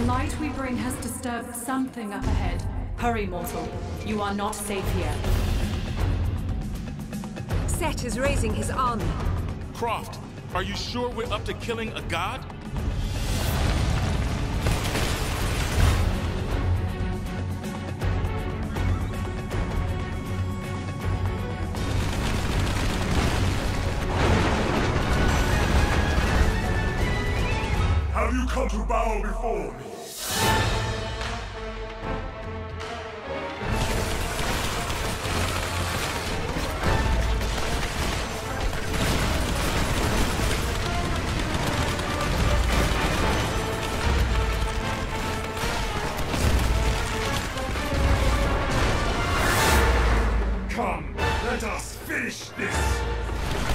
light we bring has disturbed something up ahead. Hurry, mortal. You are not safe here. Set is raising his army. Croft, are you sure we're up to killing a god? You come to bow before me? Come, let us finish this!